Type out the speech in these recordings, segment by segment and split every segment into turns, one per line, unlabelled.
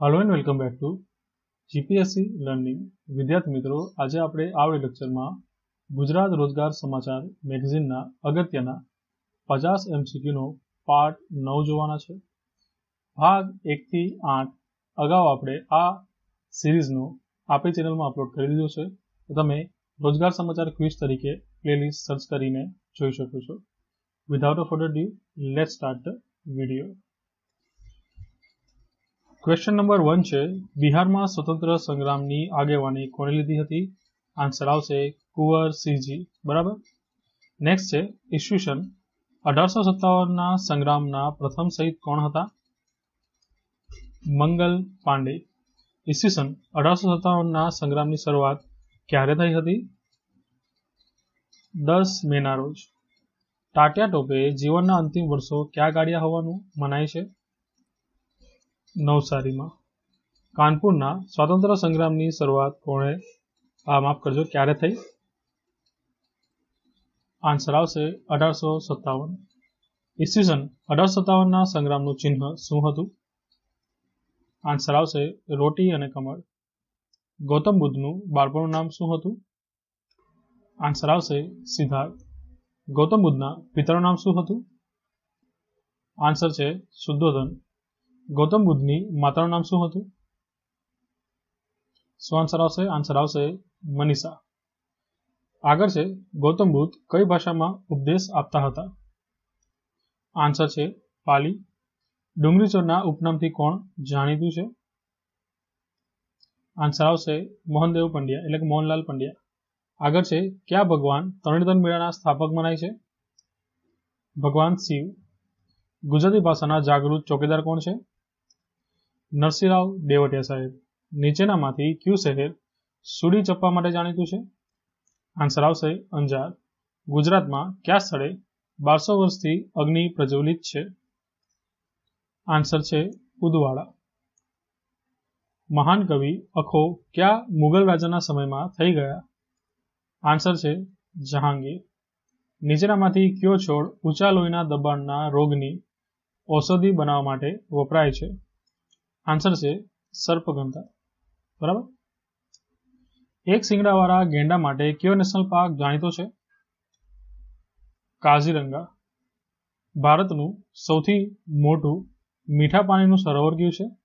Hello and welcome back to GPSC learning વિદ્યાર્થી મિત્રો, આજે આપણે આવડે લેક્ચરમાં ગુજરાત રોજગાર સમાચાર મેગેઝિનના અગત્યના પચાસ એમસીક્યુનો પાર્ટ નવ જોવાના છે. ભાગ એકથી આઠ અગાઉ આપણે આ સિરીઝનો આપણી ચેનલમાં અપલોડ કરી દીધો છે. તમે રોજગાર સમાચાર ક્વિઝ તરીકે પ્લેલિસ્ટ સર્ચ કરીને જોઈ શકો છો. Without a further due let start the video question number one છે, બિહારમાં સ્વતંત્ર સંગ્રામની આગેવાની કોને લીધી હતી? આન્સર આવશે કુંવર સિંહજી, બરાબર? નેક્સ્ટ છે, ઈસવીસન. અઢારસો સત્તાવનના સંગ્રામના પ્રથમ શહીદ કોણ હતા? મંગલ પાંડે. ઈસવીસન, અઢારસો સત્તાવનના સંગ્રામની શરૂઆત ક્યારે થઈ હતી? દસ મેના રોજ. ટાટિયા ટોપે જીવનના અંતિમ વર્ષો ક્યાં ગાળ્યા હોવાનું મનાય છે? નવસારીમાં. કાનપુરના સ્વાતંત્ર્ય સંગ્રામની શરૂઆત કોણે, આ માફ કરજો, ક્યારે થઈ? આન્સર આવશે અઢારસો સત્તાવન. ઈસવીસન અઢારસો સત્તાવનના સંગ્રામનું ચિહ્ન શું હતું? આન્સર આવશે રોટી અને કમળ. ગૌતમ બુદ્ધનું બાળપણનું નામ શું હતું? આન્સર આવશે સિદ્ધાર્થ. ગૌતમ બુદ્ધના પિતાનું નામ શું હતું? આન્સર છે શુદ્ધોધન ગૌતમ બુદ્ધની માતાનું નામ શું હતું? શું આન્સર આવશે આન્સર આવશે મનીષા. આગળ છે, ગૌતમ બુદ્ધ કઈ ભાષામાં ઉપદેશ આપતા હતા? આન્સર છે, પાલી. ડુંગરી ચોરના ઉપનામથી કોણ જાણીતું છે? આન્સર આવશે મોહનદેવ પંડ્યા, એટલે કે મોહનલાલ પંડ્યા. આગળ છે, કયા ભગવાન તરણેતર મેળાના સ્થાપક મનાય છે? ભગવાન શિવ. ગુજરાતી ભાષાના જાગૃત ચોકીદાર કોણ છે? નરસિંહરાવ દેવટિયા સાહેબ, નીચેનામાંથી કયું શહેર સુડી ચપ્પા માટે જાણીતું છે? આન્સર આવશે અંજાર. ગુજરાતમાં કયા સ્થળે બારસો વર્ષથી અગ્નિ પ્રજ્વલિત છે? આન્સર છે ઉદવાડા. મહાન કવિ અખો કયા મુગલ રાજાના સમયમાં થઈ ગયા? આન્સર છે જહાંગીર. નીચેનામાંથી કયો છોડ ઊંચા લોહીના દબાણના રોગની ઔષધિ બનાવવા માટે વપરાય છે? આન્સર છે સર્પગંધા બરાબર? એક શિંગડાવાળા ગેંડા માટે કયો નેશનલ પાર્ક જાણીતો છે? કાઝીરંગા. ભારતનું સૌથી મોટું મીઠા પાણીનું સરોવર કયું છે?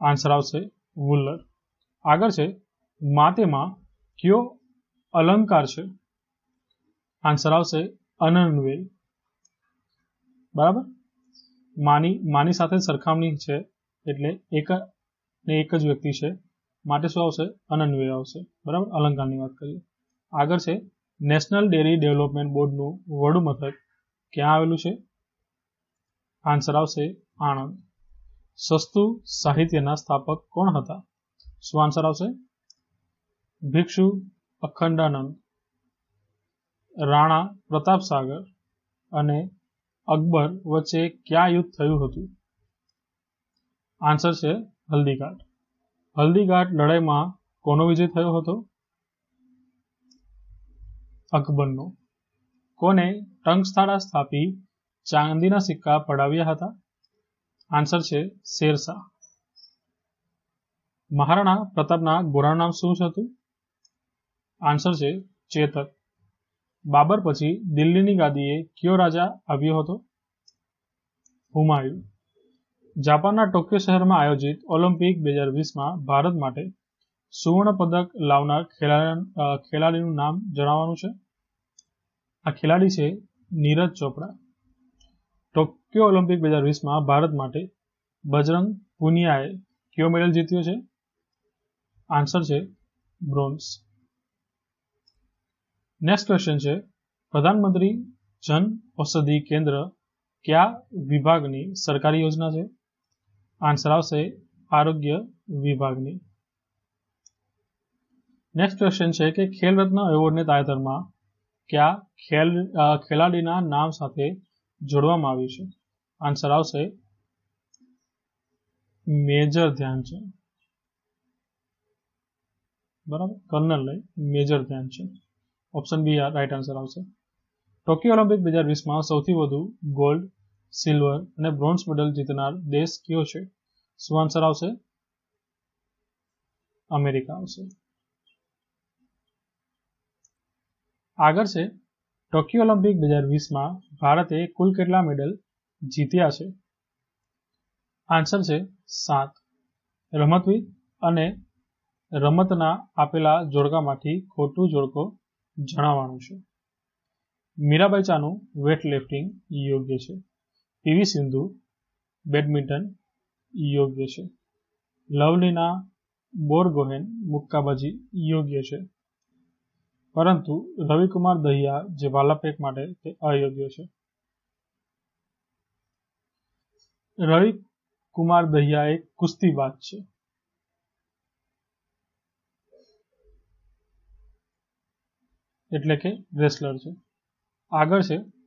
આન્સર આવશે વુલ્લર આગળ છે, માતેમાં કયો અલંકાર છે? આન્સર આવશે અનન્વય બરાબર? માની માની સાથે સરખામણી છે એટલે એક ને એક જ વ્યક્તિ છે. માટે શું આવશે? અનન્વય આવશે. બરાબર? અલંકારની વાત કરીએ. આગળ છે. નેશનલ ડેરી ડેવલપમેન્ટ બોર્ડનું વડુ મથક. ક્યાં આવેલું છે? આન્સર આવશે આણંદ. સસ્તું સાહિત્યના સ્થાપક કોણ હતા? શું આન્સર આવશે? ભિક્ષુ અખંડાનંદ, રાણા પ્રતાપ સાગર અને અકબર વચ્ચે ક્યાં યુદ્ધ થયું હતું? આન્સર છે હલ્દીઘાટ. હલ્દીઘાટ લડાઈમાં કોનો વિજય થયો હતો? અકબરનો. કોને ટંકસ્થાળા સ્થાપી ચાંદીના સિક્કા પડાવ્યા હતા? આન્સર છે શેરશાહ. મહારાણા પ્રતાપના ગોરાનું નામ શું હતું? આન્સર છે ચેતક. બાબર પછી દિલ્હીની ગાદીએ કયો રાજા આવ્યો હતો? હુમાયુ. જાપાનના ટોક્યો શહેરમાં આયોજિત ઓલિમ્પિક બે હજાર વીસમાં ભારત માટે સુવર્ણ પદક લાવનાર ખેલાડીનું નામ જણાવવાનું છે. આ ખેલાડી છે નીરજ ચોપડા. ટોક્યો ઓલિમ્પિક બે હજાર વીસમાં ભારત માટે બજરંગ પુનિયાએ કયો મેડલ જીત્યો છે? આન્સર છે બ્રોન્ઝ. નેક્સ્ટ ક્વેશ્ચન છે, પ્રધાનમંત્રી જન ઔષધિ કેન્દ્ર કયા વિભાગની સરકારી યોજના છે? આન્સર આવશે આરોગ્ય વિભાગની. નેક્સ્ટ ક્વેશ્ચન છે કે ખેલ રત્ન એવોર્ડને તાજેતરમાં કયા ખેલ ખેલાડીના નામ સાથે જોડવામાં આવ્યું છે? આન્સર આવશે મેજર ધ્યાનચંદ બરાબર? કર્નલ નહીં, major Dhyanchand option B right answer આવશે. ટોક્યો ઓલિમ્પિક બે હજાર વીસમાં સૌથી વધુ ગોલ્ડ સિલ્વર અને બ્રોન્ઝ મેડલ જીતનાર દેશ કયો છે? શું આન્સર આવશે? અમેરિકા આવશે. આગળ છે, ટોક્યો ઓલિમ્પિક બે હજાર વીસમાં ભારતે કુલ કેટલા મેડલ જીત્યા છે? આન્સર છે, સાત. રમતવીર અને રમતના આપેલા જોડકામાંથી ખોટું જોડકો જણાવવાનું છે. મીરાબાઈ ચાનું વેટ લિફ્ટિંગ યોગ્ય છે. પીવી સિંધુ બેડમિન્ટન યોગ્ય છે. લવલીના બોરગોહેન મુક્કાબાજી યોગ્ય છે. પરંતુ રવિકુમાર દહિયા જે ભાલાફેંક માટે તે અયોગ્ય છે. રવિકુમાર દહિયા એક કુસ્તીબાજ છે. એટલે કે રેસલર છે. આગળ છે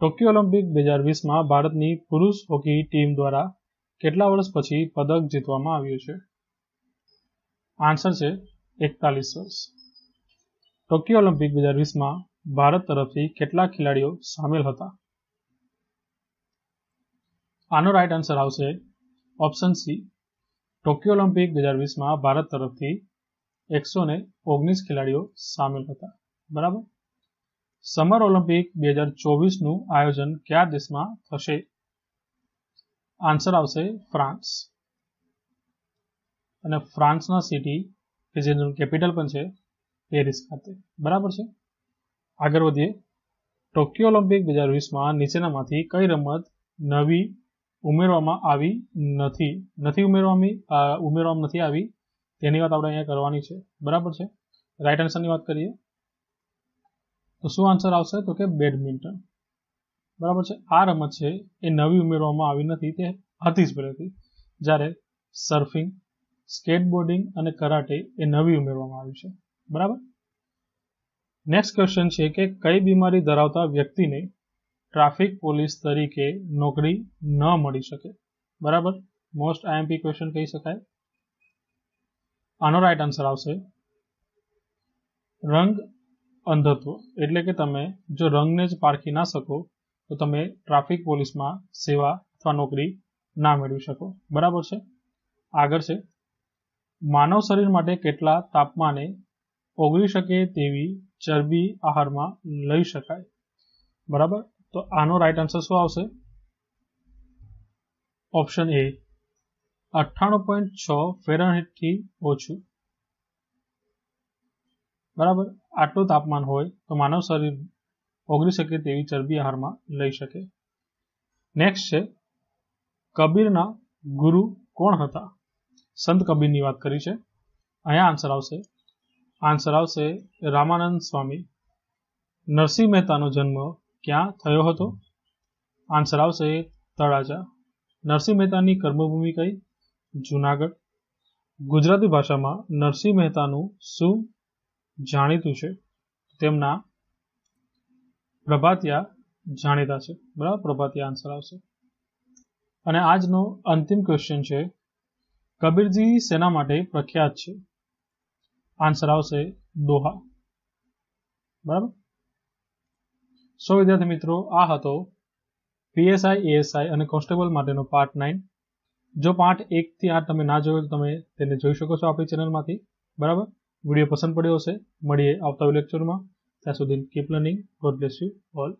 ટોક્યો ઓલિમ્પિક બે હજાર વીસમાં ભારતની પુરુષ હોકી ટીમ દ્વારા કેટલા વર્ષ પછી પદક જીતવામાં આવ્યું છે? આન્સર છે એકતાલીસ વર્ષ. ટોક્યો ઓલિમ્પિક બે હજાર વીસમાં ભારત તરફથી કેટલા ખેલાડીઓ સામેલ હતા? આનો રાઈટ આન્સર આવશે ઓપ્શન સી ટોક્યો ઓલિમ્પિક બે હજાર વીસમાં ભારત તરફથી એકસો ને ઓગણીસ ખેલાડીઓ સામેલ હતા. બરાબર? સમર ઓલિમ્પિક બે હજાર ચોવીસનું આયોજન કયા દેશમાં થશે? આન્સર આવશે ફ્રાન્સ અને ફ્રાન્સના સિટી કે જેનું કેપિટલ પણ છે પેરિસ ખાતે. બરાબર છે? આગળ વધીએ. ટોક્યો ઓલિમ્પિક બે હજાર વીસમાં નીચેનામાંથી કઈ રમત નવી ઉમેરવામાં આવી નથી? નથી ઉમેરવામાં ઉમેરવામાં નથી આવી? તેની વાત આપણે અહીંયા કરવાની છે. બરાબર છે? રાઈટ આન્સરની વાત કરીએ. તો શું આન્સર આવશે? તો કે બેડમિન્ટન બરાબર છે? આ રમત છે, એ નવી ઉમેરવામાં આવી નથી, તે હતી જ પહેલેથી. જ્યારે સર્ફિંગ સ્કેટબોર્ડિંગ અને કરાટે એ નવી ઉમેરવામાં આવી છે. બરાબર? નેક્સ્ટ ક્વેશ્ચન છે કે કઈ બીમારી ધરાવતા વ્યક્તિને ટ્રાફિક પોલીસ તરીકે નોકરી ન મળી શકે? બરાબર? મોસ્ટ આઈએમપી ક્વેશ્ચન કહી શકાય. આનો રાઈટ આન્સર આવશે. રંગ અંધત્વ. એટલે કે તમે જો રંગને જ પારખી ના શકો, તો તમે ટ્રાફિક પોલીસમાં સેવા અથવા નોકરી ના મેળવી શકો. બરાબર છે? આગળ છે. માનવ શરીર માટે કેટલા તાપમાને ઓગળી શકે તેવી ચરબી આહારમાં લઈ શકાય. બરાબર? તો આનો રાઈટ આન્સર શું આવશે? ઓપ્શન એ અઠ્ઠાણું પોઈન્ટ છ ફેરનહીટથી ઓછું. બરાબર? આટલું તાપમાન હોય તો માનવ શરીર ઓગળી શકે તેવી ચરબી આહારમાં લઈ શકે. નેક્સ્ટ છે, કબીરના ગુરુ કોણ હતા? સંત કબીરની વાત કરી છે. અહીંયા આન્સર આવશે. આન્સર આવશે રામાનંદ સ્વામી. નરસિંહ મહેતાનો જન્મ ક્યાં થયો હતો? આન્સર આવશે તળાજા. નરસિંહ મહેતાની કર્મભૂમિ કઈ? જુનાગઢ. ગુજરાતી ભાષામાં નરસિંહ મહેતાનું શું જાણીતું છે. તેમના પ્રભાતિયા જાણીતા છે. બરાબર? પ્રભાતિયા આન્સર આવશે. અને આજનો અંતિમ ક્વેશ્ચન છે, કબીરજી સેના માટે પ્રખ્યાત છે? આન્સર આવશે દોહા. બરાબર? સો વિદ્યાર્થી મિત્રો, આ હતો પીએસઆઈ એએસઆઈ અને કોન્સ્ટેબલ માટેનો પાર્ટ નાઇન. જો પાર્ટ એકથી આઠ તમે ના જોયો તો તમે તેને જોઈ શકો છો આપણી ચેનલમાંથી બરાબર? વીડિયો પસંદ પડ્યો હશે, મળીએ આવતા લેક્ચરમાં ત્યાં સુધી keep learning God bless you all